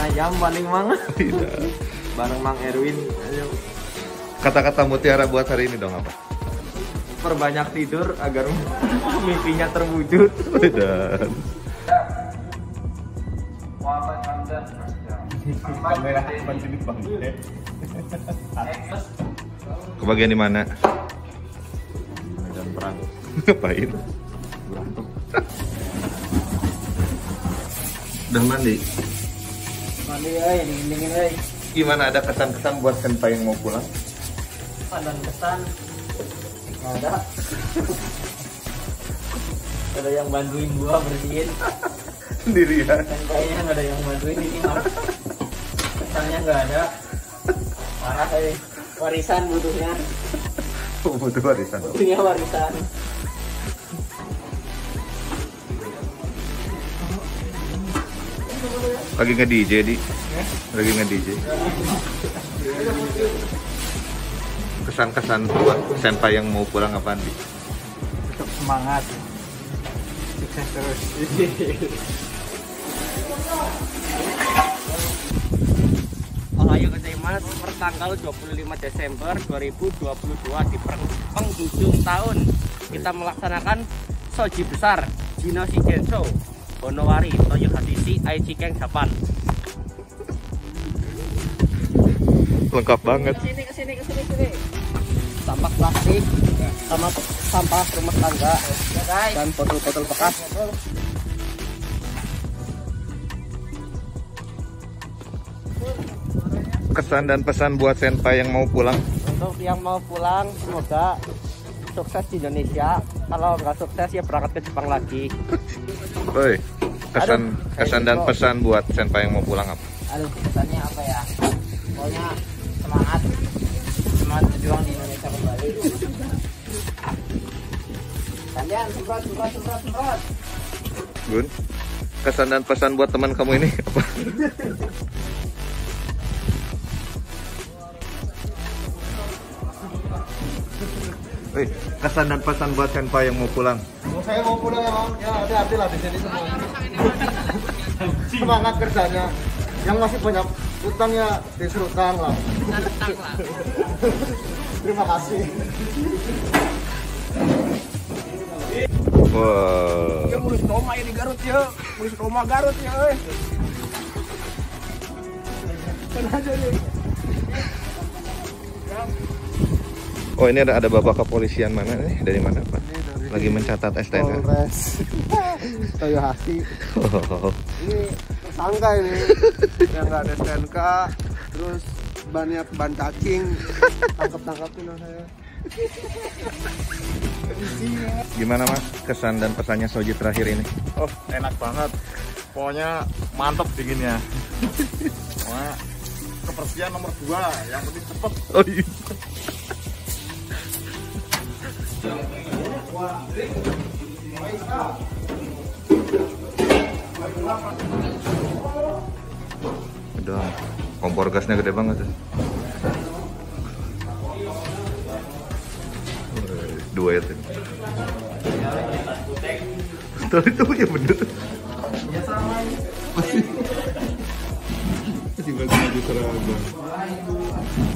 ayam paling mang bareng Mang Erwin ayo Kata-kata mutiara buat hari ini dong apa? perbanyak tidur agar mimpinya terwujud Dan kebagian di mana? medan perang Ngapain? berantem Udah mandi. Mandi eh dingin eh Gimana ada kesan-kesan buat senpai yang mau pulang? dan kesan? Nggak ada. Ada yang bantuin gua bersihin. Sendirian. kayaknya nggak ada yang bantuin ini mah. Kesannya nggak ada. Parah eh warisan butuhnya. Butuh warisan. butuhnya warisan Lagi nge DJ di. Lagi nge DJ. Kesan-kesan buat senpai yang mau pulang apa di? tetap semangat sukses terus Ohayo gozaimasu pertanggal 25 Desember 2022 di penghujung tahun kita melaksanakan soji besar Jinoshi Gensho Honowari Toyohashi Aichi Keng Japan. Lengkap banget. ke sini ke sini ke sini ke sini. Sampah plastik sama sampah rumah tangga dan botol-botol bekas. Kesan dan pesan buat senpai yang mau pulang. untuk yang mau pulang semoga sukses di Indonesia. Kalau nggak sukses ya berangkat ke Jepang lagi. Woi, kesan Aduh, kesan dan kayak pesan buat senpai yang mau pulang apa? aduh pesannya apa ya pokoknya semangat semangat berjuang di Indonesia kembali kalian semprot semprot semprot semprot Gun, kesan dan pesan buat teman kamu ini apa? Woi, kesan dan pesan buat senpai yang mau pulang. Saya mau pulang ya bang ya hati-hati lah di sini semua semangat kerjanya yang masih banyak utang ya diserutkan lah terima kasih Wah, Ya mulus Roma ini Garut ya, mulus Roma Garut ya. Eh. oh ini ada ada bapak kepolisian mana nih? Dari mana pak? Lagi mencatat STNK. Polres Toyohashi Oh, ini tersangka ini yang nggak ada STNK terus bannya ban cacing tangkap tangkapin lah saya gimana mas kesan dan pesannya Soji terakhir ini? Oh, enak banget. Pokoknya mantep dinginnya. Pokoknya kebersihan nomor dua, yang penting cepet. Oh iya. Udah, kompor gasnya gede banget. Dua ya tuh. Betul itu ya bener. Masih. Masih seragam.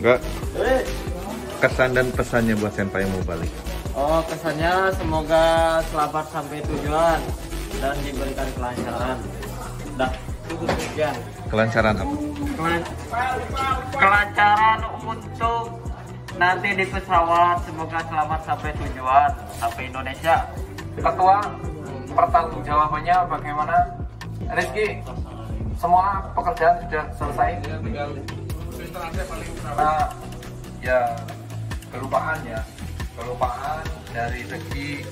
Enggak. Kesan dan pesannya buat senpai yang mau balik. Oh kesannya semoga selamat sampai tujuan dan diberikan kelancaran. Dah cukup sekian. Kelancaran apa? Kelan- kelancaran untuk nanti di pesawat semoga selamat sampai tujuan sampai Indonesia. ketua pertanggung jawabannya bagaimana Rizky semua pekerjaan sudah selesai karena ya kelupaan ya kelupaan dari segi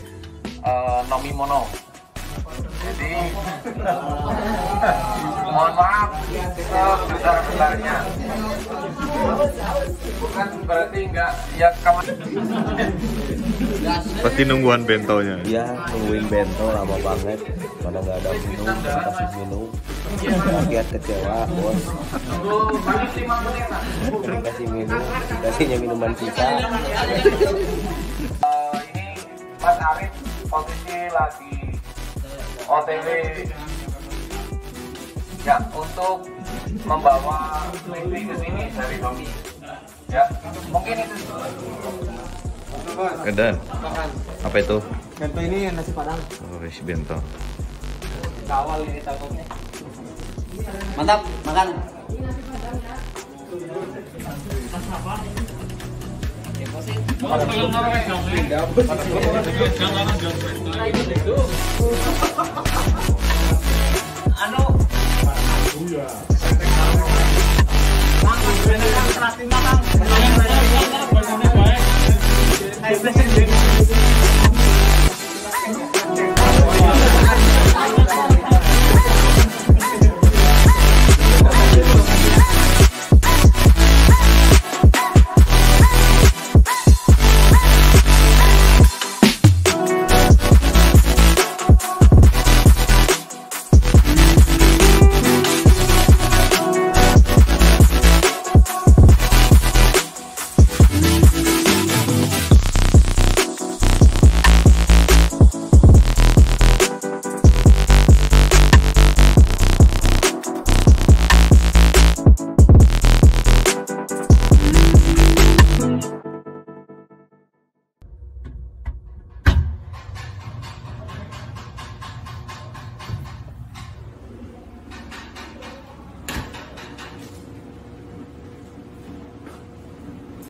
eh, Nomi Mono jadi mohon maaf sebesar-besarnya bukan berarti enggak ya kamu Pasti nungguan bentonya. Iya, nungguin bento lama banget. Mana nggak ada minum, dikasih minum. Rakyat kecewa, bos. Dikasih minum, dikasihnya minuman sisa. Eh, ini Mas Arif posisi lagi OTW ya untuk membawa Lesti ke sini dari Domi ya mungkin itu Kedan. Apa itu? Bento ini nasi padang. Oh, isi bento. Kawal ini takutnya. Mantap, makan. Anu.